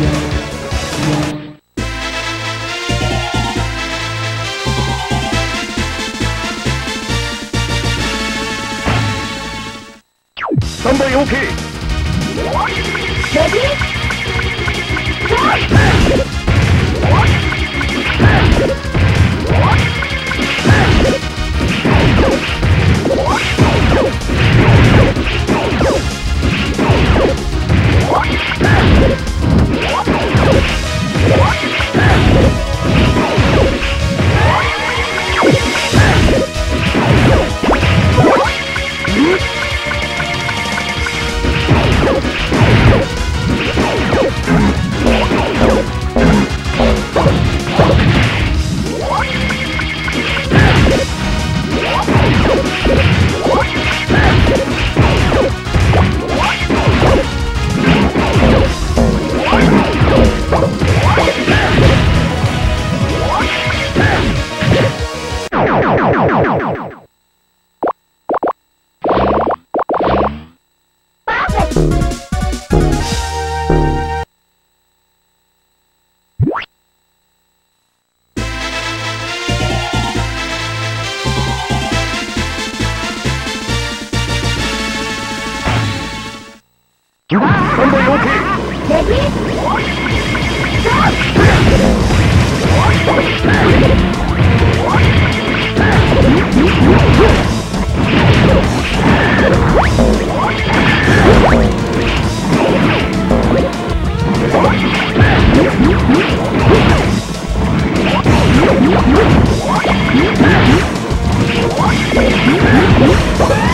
Yeah. Let's go.